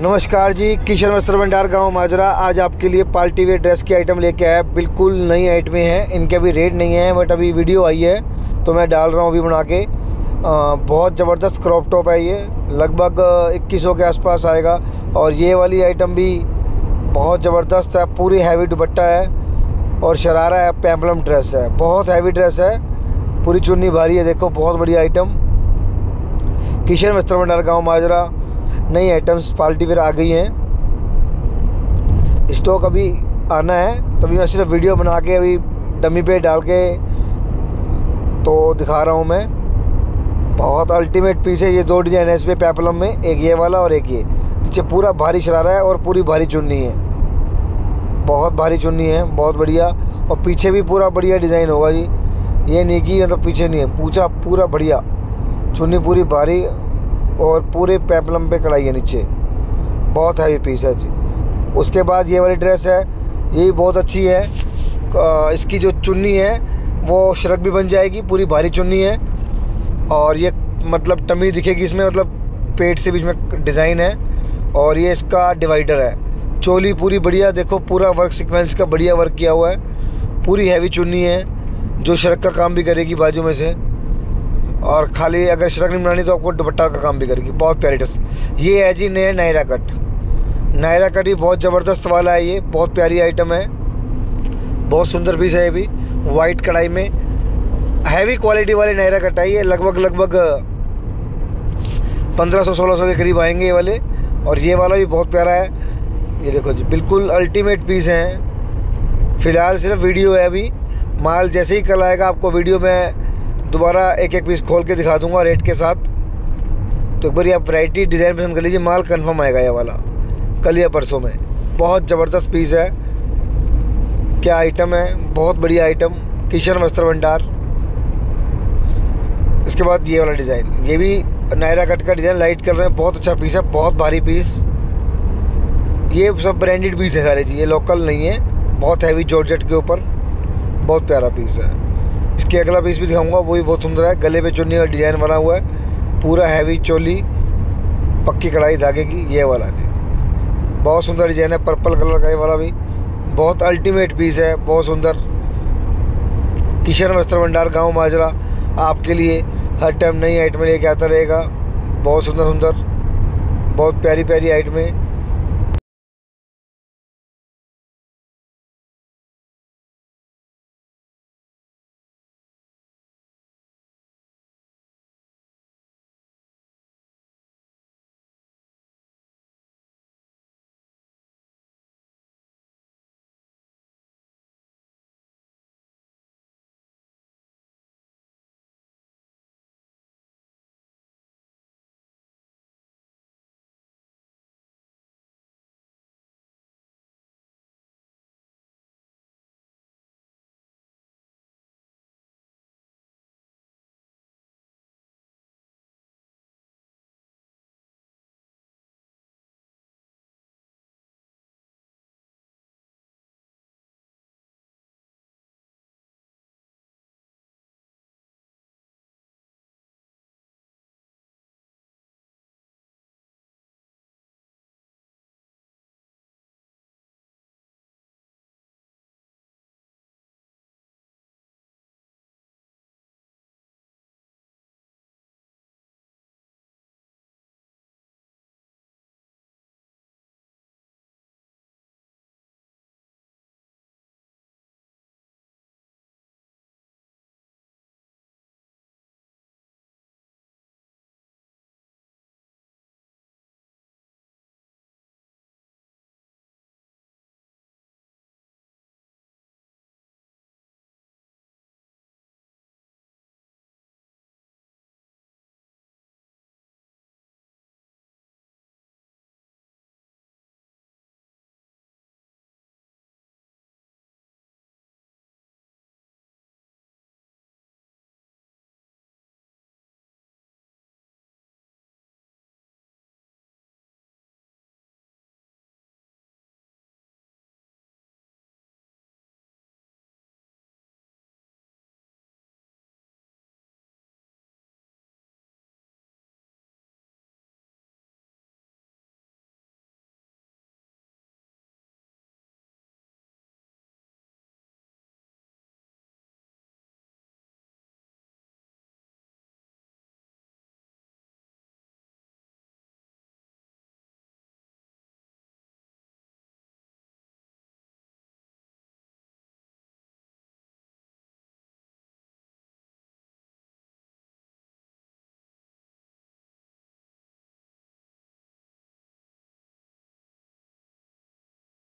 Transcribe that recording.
नमस्कार जी किशन वस्त्र भंडार गाँव माजरा। आज आपके लिए पार्टी वेयर ड्रेस की आइटम लेके आया। बिल्कुल नई आइटमें हैं। इनके अभी रेट नहीं है बट अभी वीडियो आई है तो मैं डाल रहा हूँ अभी बना के। आ, बहुत ज़बरदस्त क्रॉप टॉप है ये। लगभग इक्कीस के आसपास आएगा। और ये वाली आइटम भी बहुत ज़बरदस्त है। पूरी हैवी दुपट्टा है। और शरारा है पैम्पलम ड्रेस है। बहुत हैवी ड्रेस है। पूरी चुन्नी भारी है। देखो बहुत बड़ी आइटम किशन वस्त्र भंडार गाँव माजरा। नई आइटम्स पार्टी वेयर आ गई हैं। स्टॉक अभी आना है, तभी मैं सिर्फ़ वीडियो बना के अभी डमी पे डाल के तो दिखा रहा हूँ मैं। बहुत अल्टीमेट पीस है ये दो डिज़ाइन है इस पर पैपलम में, एक ये वाला और एक ये। नीचे पूरा भारी शरारा है और पूरी भारी चुन्नी है। बहुत भारी चुन्नी है, बहुत बढ़िया। और पीछे भी पूरा बढ़िया डिज़ाइन होगा जी। ये नहीं कि मतलब तो पीछे नहीं है, पूछा पूरा बढ़िया। चुन्नी पूरी भारी और पूरे पेपलम पे कढ़ाई है नीचे। बहुत हैवी पीस है जी। उसके बाद ये वाली ड्रेस है, ये भी बहुत अच्छी है। इसकी जो चुन्नी है, वो शरक भी बन जाएगी, पूरी भारी चुन्नी है। और ये मतलब टमी दिखेगी इसमें मतलब पेट से बीच में डिज़ाइन है। और ये इसका डिवाइडर है। चोली पूरी बढ़िया, देखो पूरा वर्क सीक्वेंस का बढ़िया वर्क किया हुआ है। पूरी हैवी चुन्नी है, जो शरक का काम भी करेगी बाजू में से। और खाली अगर शरक नहीं बनानी तो आपको दुपट्टा का काम भी करेगी। बहुत प्यारी ड्रेस ये है जी नया नायरा कट। नायरा कट ही बहुत ज़बरदस्त वाला है ये। बहुत प्यारी आइटम है। बहुत सुंदर पीस है ये भी। वाइट कढ़ाई में। हैवी क्वालिटी वाले नायरा कट है ये। लगभग लगभग, पंद्रह सौ, सोलह सौ के करीब आएँगे ये वाले। और ये वाला भी बहुत प्यारा है। ये देखो जी, बिल्कुल अल्टीमेट पीस हैं। फ़िलहाल सिर्फ़ वीडियो है अभी। माल जैसे ही कल आएगा आपको वीडियो में दोबारा एक एक पीस खोल के दिखा दूँगा रेट के साथ। तो एक बार आप वैरायटी डिज़ाइन पसंद कर लीजिए, माल कंफर्म आएगा ये वाला। कल या परसों में। बहुत ज़बरदस्त पीस है। क्या आइटम है? बहुत बढ़िया आइटम किशन वस्त्र भंडार। इसके बाद ये वाला डिज़ाइन ये भी नायरा कट का डिज़ाइन लाइट कलर है। बहुत अच्छा पीस है, बहुत भारी पीस ये सब ब्रांडेड पीस है सारे जी। ये लोकल नहीं है। बहुत हैवी जॉर्जेट के ऊपर। बहुत प्यारा पीस है। इसके अगला पीस भी दिखाऊँगा, वो भी बहुत सुंदर है। गले पे चुन्नी का डिज़ाइन बना हुआ है। पूरा हैवी चोली, पक्की कढ़ाई धागे की, ये वाला जी। बहुत सुंदर डिज़ाइन है पर्पल कलर का ये वाला भी। बहुत अल्टीमेट पीस है, बहुत सुंदर। किशन वस्त्र भंडार, गाँव माजरा, आपके लिए हर टाइम नई आइटमें लेके आता रहेगा। बहुत सुंदर सुंदर बहुत प्यारी प्यारी आइटमें